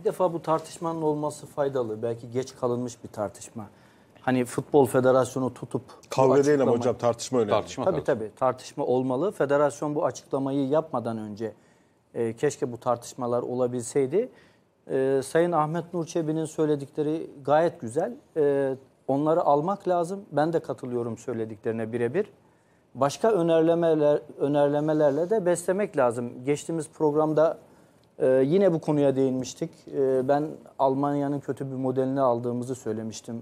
Bir defa bu tartışmanın olması faydalı. Belki geç kalınmış bir tartışma. Hani futbol federasyonu tutup Kavga değil ama hocam tartışma önemli. Tartışma Tabii tabii. tabii tartışma olmalı. Federasyon bu açıklamayı yapmadan önce e, keşke bu tartışmalar olabilseydi. E, Sayın Ahmet Nur Çebi'nin söyledikleri gayet güzel. E, onları almak lazım. Ben de katılıyorum söylediklerine birebir. Başka önerlemeler önerlemelerle de beslemek lazım. Geçtiğimiz programda e, yine bu konuya değinmiştik. E, ben Almanya'nın kötü bir modelini aldığımızı söylemiştim.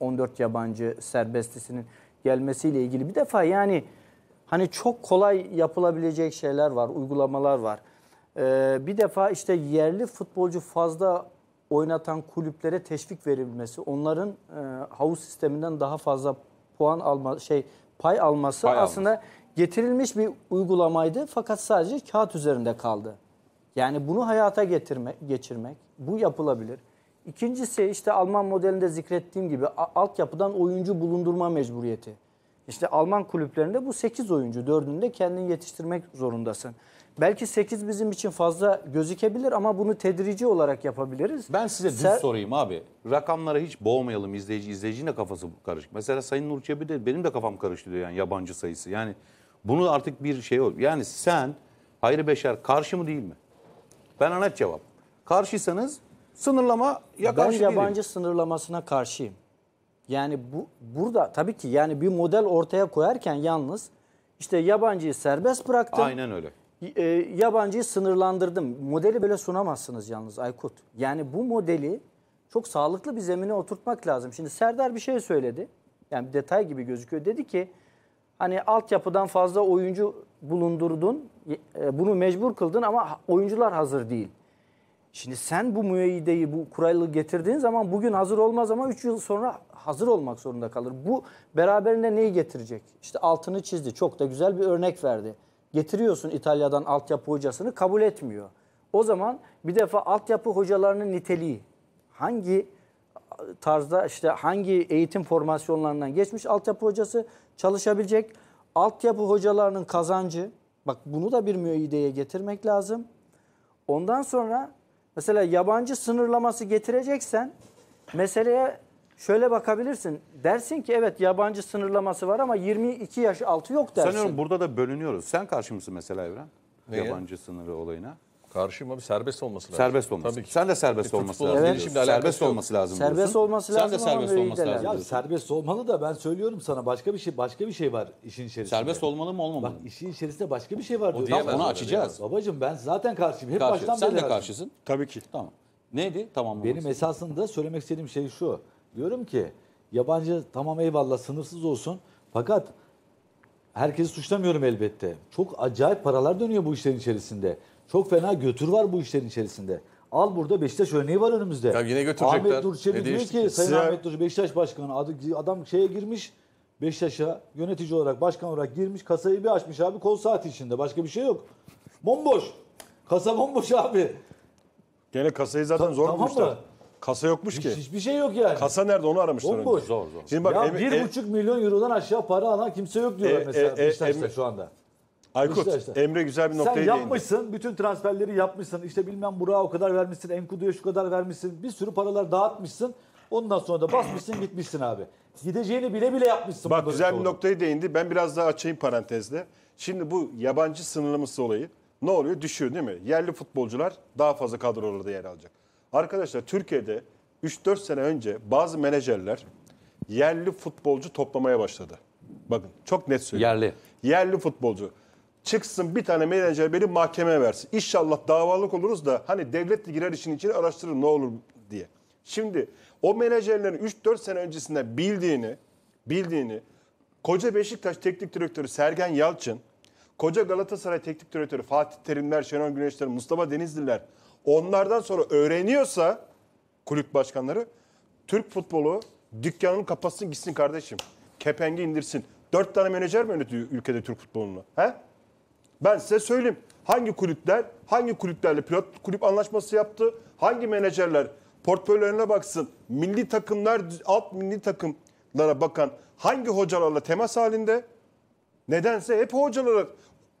E, 14 yabancı serbestisinin gelmesiyle ilgili. Bir defa yani hani çok kolay yapılabilecek şeyler var, uygulamalar var. E, bir defa işte yerli futbolcu fazla oynatan kulüplere teşvik verilmesi, onların e, havuz sisteminden daha fazla puan alma şey pay alması Pay alması. aslında getirilmiş bir uygulamaydı fakat sadece kağıt üzerinde kaldı. Yani bunu hayata getirmek, geçirmek bu yapılabilir. İkincisi işte Alman modelinde zikrettiğim gibi altyapıdan oyuncu bulundurma mecburiyeti. İşte Alman kulüplerinde bu 8 oyuncu, dördünde kendini yetiştirmek zorundasın. Belki 8 bizim için fazla gözükebilir ama bunu tedrici olarak yapabiliriz. Ben size düz Ser- sorayım abi. Rakamlara hiç boğmayalım izleyici. İzleyicinin de kafası karışık. Mesela Sayın Nur Çebi de benim de kafam karıştı diyor yani yabancı sayısı. Yani bunu artık bir şey ol. Yani sen Hayri Beşer karşı mı değil mi? Ben net cevap. Karşıysanız sınırlama ya ben karşı yabancı değilim. sınırlamasına karşıyım. Yani bu burada tabii ki yani bir model ortaya koyarken yalnız işte yabancıyı serbest bıraktım. Aynen öyle. E, yabancıyı sınırlandırdım. Modeli böyle sunamazsınız yalnız Aykut. Yani bu modeli çok sağlıklı bir zemine oturtmak lazım. Şimdi Serdar bir şey söyledi. Yani bir detay gibi gözüküyor. Dedi ki hani altyapıdan fazla oyuncu bulundurdun. e, Bunu mecbur kıldın ama oyuncular hazır değil. Şimdi sen bu müeyyideyi, bu kuralı getirdiğin zaman bugün hazır olmaz ama 3 yıl sonra hazır olmak zorunda kalır. Bu beraberinde neyi getirecek? İşte altını çizdi. Çok da güzel bir örnek verdi. Getiriyorsun İtalya'dan altyapı hocasını kabul etmiyor. O zaman bir defa altyapı hocalarının niteliği hangi tarzda işte hangi eğitim formasyonlarından geçmiş altyapı hocası çalışabilecek. Altyapı hocalarının kazancı bak bunu da bir müeyyideye getirmek lazım. Ondan sonra mesela yabancı sınırlaması getireceksen meseleye şöyle bakabilirsin. Dersin ki evet yabancı sınırlaması var ama 22 yaş altı yok dersin. Sanıyorum burada da bölünüyoruz. Sen karşı mısın mesela Evren? Neye? Yabancı sınırı olayına. Karşıyım abi serbest olması lazım. Serbest olması. Tabii ki. Sen de serbest Bir olması lazım. diyorsun. alakası Serbest yok. olması lazım. Serbest diyorsun. olması Sen lazım de ama serbest olması lazım. Ya serbest olmalı da ben söylüyorum sana başka bir şey başka bir şey var işin içerisinde. Serbest olmalı mı olmamalı Bak işin içerisinde başka bir şey var diyemez Tamam, onu açacağız. Babacım ben zaten karşıyım. Hep Karşı. baştan Sen beri de karşıyım. karşısın. Tabii ki. Tamam. Neydi? Tamam. Benim esasında söylemek istediğim şey şu. Diyorum ki yabancı tamam eyvallah sınırsız olsun fakat herkesi suçlamıyorum elbette. Çok acayip paralar dönüyor bu işlerin içerisinde. Çok fena götür var bu işlerin içerisinde. Al burada Beşiktaş örneği var önümüzde. Ya yine götürecekler. Ahmet Durçebi Ne diyor ki? Sayın Size- Ahmet Durçebi Beşiktaş Başkanı adı, adam şeye girmiş Beşiktaş'a yönetici olarak başkan olarak girmiş kasayı bir açmış abi kol saati içinde başka bir şey yok. Bomboş. Kasa bomboş abi. Gene kasayı zaten Ta- zor tamam bulmuşlar. mı? Kasa yokmuş Hiç, ki. hiçbir şey yok yani. Kasa nerede onu aramışlar Bomboş. önce. Zor zor. Şimdi bak ya Em- bir Em- buçuk milyon eurodan aşağı para alan kimse yok diyorlar E, mesela e, e, Beşiktaş'ta Emre- şu anda. Aykut, Beşiktaş'ta. Emre güzel bir Sen noktaya değindi. yapmışsın, bütün transferleri yapmışsın. İşte bilmem Burak'a o kadar vermişsin, Enkudu'ya şu kadar vermişsin. Bir sürü paralar dağıtmışsın. Ondan sonra da basmışsın gitmişsin abi. Gideceğini bile bile yapmışsın. Bak bunların güzel bir çoğunu. noktaya değindi. Ben biraz daha açayım parantezle. Şimdi bu yabancı sınırlaması olayı ne oluyor? Düşüyor değil mi? Yerli futbolcular daha fazla kadrolarda yer alacak. Arkadaşlar Türkiye'de 3-4 sene önce bazı menajerler yerli futbolcu toplamaya başladı. Bakın çok net söylüyorum. Yerli. Yerli futbolcu. Çıksın bir tane menajer beni mahkemeye versin. İnşallah davalık oluruz da hani devlet de girer işin içine araştırır ne olur diye. Şimdi o menajerlerin 3-4 sene öncesinden bildiğini, bildiğini koca Beşiktaş Teknik Direktörü Sergen Yalçın, koca Galatasaray Teknik Direktörü Fatih Terimler, Şenol Güneşler, Mustafa Denizliler onlardan sonra öğreniyorsa kulüp başkanları Türk futbolu dükkanını kapatsın gitsin kardeşim. Kepengi indirsin. Dört tane menajer mi yönetiyor ülkede Türk futbolunu? He? Ben size söyleyeyim. Hangi kulüpler, hangi kulüplerle pilot kulüp anlaşması yaptı? Hangi menajerler portföylerine baksın? Milli takımlar, alt milli takımlara bakan hangi hocalarla temas halinde? Nedense hep o hocalar,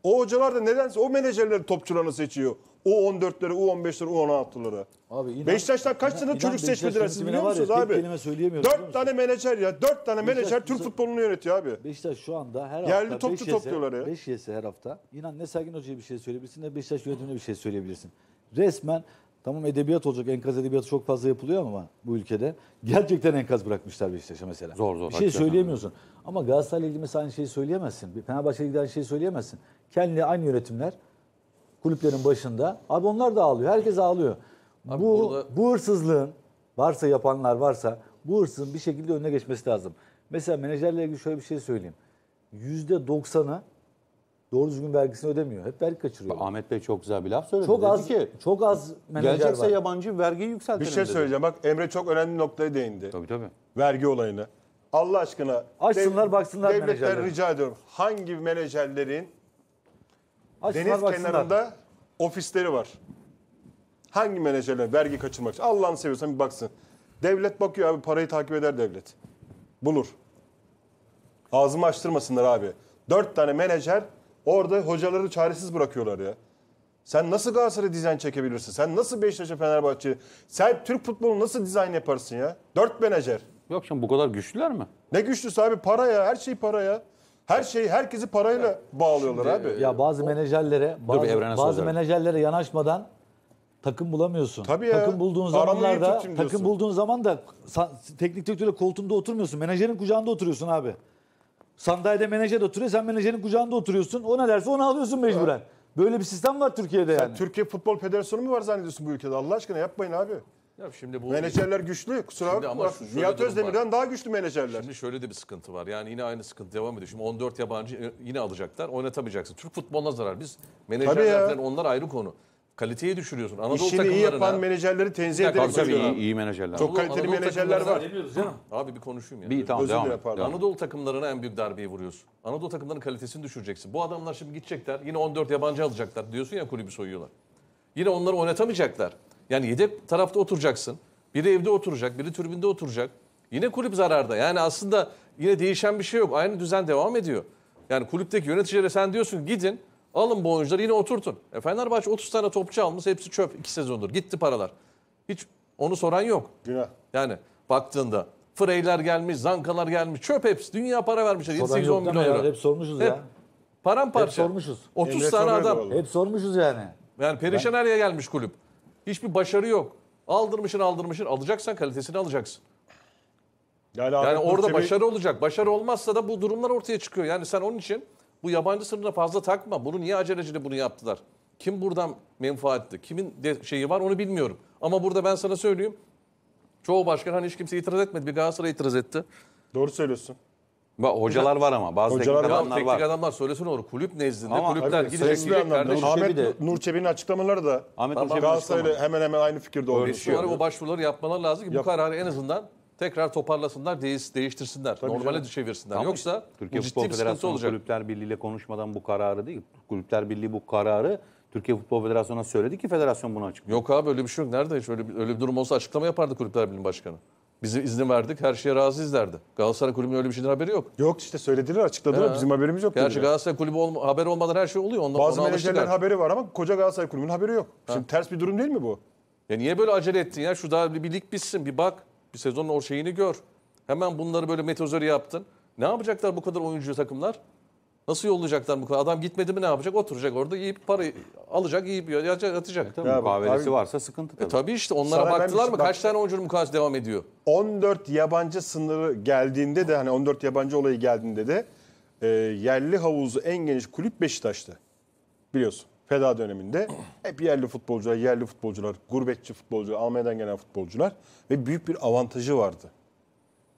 o hocalar da nedense o menajerleri topçularını seçiyor. U14'lere, U15'lere, U16'lara. Abi inan- Beşiktaş'tan kaç tane çocuk Beşiktaş seçmediler siz biliyor ya, musunuz abi? kelime söyleyemiyorum, Dört tane menajer ya. Dört tane Beşiktaş menajer Türk futbolunu yönetiyor abi. Beşiktaş şu anda her Yerli hafta topçu 5 topluyorlar ya. 5 yese her hafta. İnan ne Sergin Hoca'ya bir şey söyleyebilirsin ne Beşiktaş yönetimine bir şey söyleyebilirsin. Resmen tamam edebiyat olacak enkaz edebiyatı çok fazla yapılıyor ama bu ülkede gerçekten enkaz bırakmışlar Beşiktaş'a mesela. Zor, zor, Bir şey söyleyemiyorsun. Ama Galatasaray'la ilgili mesela aynı şeyi söyleyemezsin. Bir Fenerbahçe'yle ilgili aynı şeyi söyleyemezsin. Kendi aynı yönetimler kulüplerin başında. Abi onlar da ağlıyor. Herkes ağlıyor. Abi bu burada- bu hırsızlığın varsa yapanlar varsa bu hırsızın bir şekilde önüne geçmesi lazım. Mesela menajerle ilgili şöyle bir şey söyleyeyim. %90'ı doğru düzgün vergisini ödemiyor. Hep vergi kaçırıyor. Ahmet Bey çok güzel bir laf söyledi. Çok Dedi az ki çok az menajer gelecekse var. yabancı vergiyi Bir yükseltelim şey dedi. söyleyeceğim. Bak Emre çok önemli noktaya değindi. Tabii tabii. Vergi olayını. Allah aşkına. Açsınlar, baksınlar Devletten menajerlere. rica ediyorum. Hangi menajerlerin Açsınlar, deniz baksınlar. kenarında ofisleri var? Hangi menajerler vergi kaçırmak için? Allah'ını seviyorsan bir baksın. Devlet bakıyor abi parayı takip eder devlet. Bulur. Ağzımı açtırmasınlar abi. Dört tane menajer orada hocaları çaresiz bırakıyorlar ya. Sen nasıl Galatasaray dizayn çekebilirsin? Sen nasıl Beşiktaş'a Fenerbahçe? Sen Türk futbolu nasıl dizayn yaparsın ya? Dört menajer. Yok şimdi bu kadar güçlüler mi? Ne güçlüsü abi para ya. Her şey para ya. Her şeyi herkesi parayla bağlıyorlar abi. Ya bazı menajerlere bazı, bir Evren'e söz bazı menajerlere yanaşmadan takım bulamıyorsun. Tabii ya. Takım bulduğun zamanlarda takım bulduğun zaman da sa- teknik direktörle koltuğunda oturmuyorsun. Menajerin kucağında oturuyorsun abi. Sandalyede menajer oturuyor, sen menajerin kucağında oturuyorsun. O ne derse onu alıyorsun mecburen. Böyle bir sistem var Türkiye'de yani. Türkiye Futbol Federasyonu mu var zannediyorsun bu ülkede? Allah aşkına yapmayın abi. Ya şimdi bu Menajerler güçlü. Kusura Şimdi bakma. şu- şöyle Nihat durum Özdemir'den daha güçlü menajerler. Şimdi şöyle de bir sıkıntı var. Yani yine aynı sıkıntı devam ediyor. Şimdi 14 yabancı e, yine alacaklar. Oynatamayacaksın. Türk futboluna zarar. Biz Tabii menajerler ya. falan onlar ayrı konu. Kaliteyi düşürüyorsun. Anadolu İşini iyi takımlarına yapan menajerleri tenzih Bir ederim. Tabii Tabii ya. iyi, iyi menajerler. Çok kaliteli Anadolu menajerler var. takımlarına- Abi bir konuşayım ya. Bir tamam Özür devam. dilerim, pardon. devam. Anadolu takımlarına en büyük darbeyi vuruyorsun. Anadolu takımlarının kalitesini düşüreceksin. Bu adamlar şimdi gidecekler. Yine 14 yabancı alacaklar. Diyorsun ya kulübü soyuyorlar. Yine onları oynatamayacaklar. Yani yedek tarafta oturacaksın. Biri evde oturacak, biri tribünde oturacak. Yine kulüp zararda. Yani aslında yine değişen bir şey yok. Aynı düzen devam ediyor. Yani kulüpteki yöneticilere sen diyorsun gidin alın bu oyuncuları yine oturtun. E Fenerbahçe 30 tane topçu almış hepsi çöp 2 sezondur. Gitti paralar. Hiç onu soran yok. Günah. Yani baktığında Freyler gelmiş, Zankalar gelmiş. Çöp hepsi. Dünya para vermişler. Soran 7-8-10 yok deme milyon euro. Hep sormuşuz Hep ya. Paramparça. Hep sormuşuz. 30 Emre tane adam. Hep sormuşuz yani. Yani perişan hale gelmiş kulüp. Hiçbir başarı yok. Aldırmışın aldırmışın. Alacaksan kalitesini alacaksın. Yani, Yani orada Nurçebi- başarı olacak. Başarı olmazsa da bu durumlar ortaya çıkıyor. Yani sen onun için bu yabancı sınırına fazla takma. Bunu niye aceleciyle bunu yaptılar? Kim buradan menfaatli? Kimin de şeyi var onu bilmiyorum. Ama burada ben sana söyleyeyim. Çoğu başkan hani hiç kimse itiraz etmedi. Bir Galatasaray itiraz etti. Doğru söylüyorsun. Bak, hocalar var ama bazı Hocalar teknik var. Adamlar teknik var. adamlar söylesin olur. Kulüp nezdinde Ama kulüpler Tabii, gidecek sesli diyecek anlamda. kardeşim. Ahmet de- Nurçebi'nin açıklamaları da Ahmet Tamam. Hoca'nın Galatasaray'la hemen hemen aynı fikirde olduğunu söylüyor. o başvuruları yapmaları lazım ki bu Yap. kararı en azından tekrar toparlasınlar, değiş, değiştirsinler. Normale canım. çevirsinler. Yoksa Türkiye bu Futbol ciddi bir sıkıntı Federasyonu olacak. Kulüpler Birliği ile konuşmadan bu kararı değil. Kulüpler Birliği bu kararı Türkiye Futbol Federasyonu'na söyledi ki federasyon bunu açıklıyor. Yok abi öyle bir şey yok. Nerede hiç öyle bir, öyle bir durum olsa açıklama yapardı Kulüpler Birliği Başkanı. Bizim izni verdik, her şeye razıyız derdi. Galatasaray Kulübü'nün öyle bir şeyden haberi yok. Yok işte söylediler açıkladılar. Ha. Bizim haberimiz yok. Gerçi. Galatasaray Kulübü olma, haberi olmadan her şey oluyor. Ondan, Bazı menajerlerin haberi var ama koca Galatasaray Kulübü'nün haberi yok. Şimdi ters bir durum değil mi bu? Ya niye böyle acele ettin ya? Şu daha bir, bir lig bitsin, bir bak. Bir sezonun o şeyini gör. Hemen bunları böyle metozori yaptın. Ne yapacaklar bu kadar oyuncu takımlar? Nasıl yollayacaklar bu kadar? Adam gitmedi mi ne yapacak? Oturacak orada yiyip parayı alacak, yiyip yiyecek, atacak. Tabii Ya mukavelesi abi- varsa sıkıntı tabii. E tabii işte onlara Sana baktılar bir- mı? bak- Kaç tane oyuncunun mukavesi devam ediyor? 14 yabancı sınırı geldiğinde de hani 14 yabancı olayı geldiğinde de e, yerli havuzu en geniş kulüp Beşiktaş'tı. Biliyorsun. Feda döneminde hep yerli futbolcular, yerli futbolcular, gurbetçi futbolcular, Almanya'dan gelen futbolcular ve büyük bir avantajı vardı.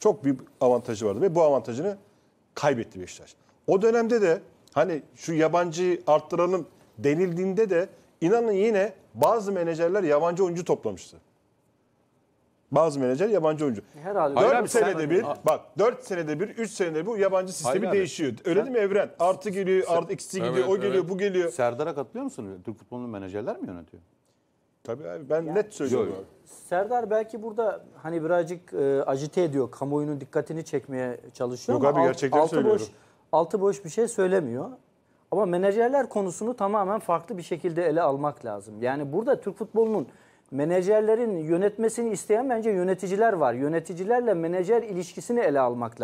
Çok büyük avantajı vardı ve bu avantajını kaybetti Beşiktaş. O dönemde de hani şu yabancı arttıralım denildiğinde de inanın yine bazı menajerler yabancı oyuncu toplamıştı. Bazı menajer yabancı oyuncu. Herhalde. 4 abi, sen- senede bir bak 4 senede bir 3 senede bu yabancı sistemi Hayır değişiyor. Öyle değil mi Evren? Artı geliyor, artı eksi gidiyor, Evet, o geliyor, evet. bu geliyor. Serdar'a katılıyor musun? Türk futbolunun menajerler mi yönetiyor? Tabii abi ben net söylüyorum. Yok. Serdar belki burada hani birazcık e, agite ediyor, kamuoyunun dikkatini çekmeye çalışıyor Yok ama abi, altı söylüyorum. boş, altı boş bir şey söylemiyor. Ama menajerler konusunu tamamen farklı bir şekilde ele almak lazım. Yani burada Türk futbolunun menajerlerin yönetmesini isteyen bence yöneticiler var. Yöneticilerle menajer ilişkisini ele almak lazım.